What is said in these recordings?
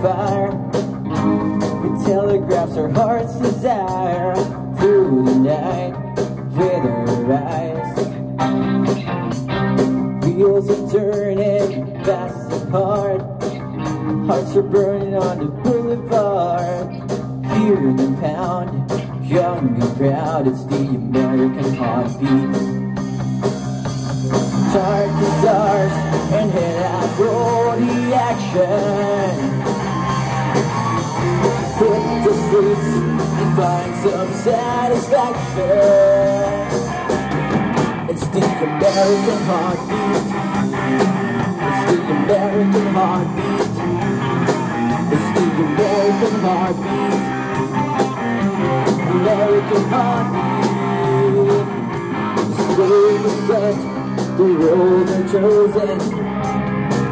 fire. We telegraphs our heart's desire through the night with our eyes. Wheels are turning fast hard. Hearts are burning on the boulevard. Hear them pound, young and proud. It's the American heartbeat. The stars and head out for the action. Find some satisfaction. It's the American heartbeat. It's the American heartbeat. It's the American heartbeat. American heartbeat. Slowly set the roads are chosen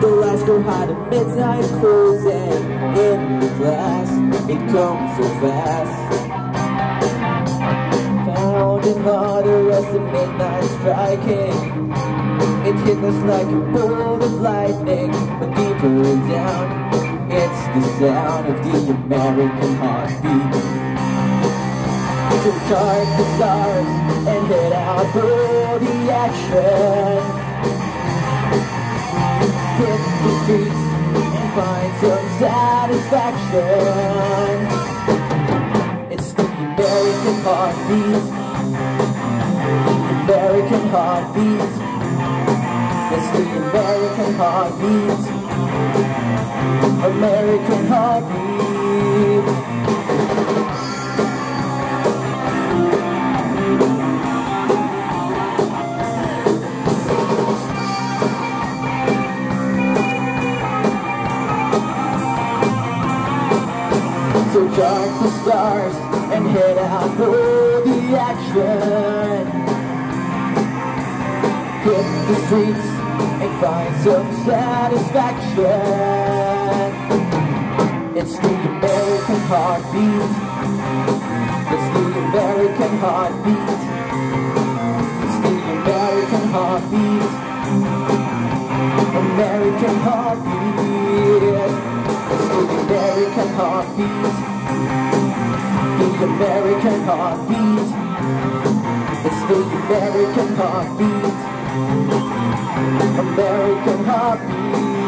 The lights go high to midnight closing In the glass, it comes so fast Harder as the midnight striking It hit us like a bolt of lightning But deeper down, it's the sound of the American heartbeat to chart the stars and head out for the action. Hit the streets and find some satisfaction. It's the American heartbeat. American heartbeat. It's the American heartbeat. American heartbeat. Chart the stars and head out for the action. Hit the streets and find some satisfaction. It's the American heartbeat. It's the American heartbeat. It's the American heartbeat. American heartbeat. It's the American heartbeat The American heartbeat. It's the American heartbeat. American heartbeat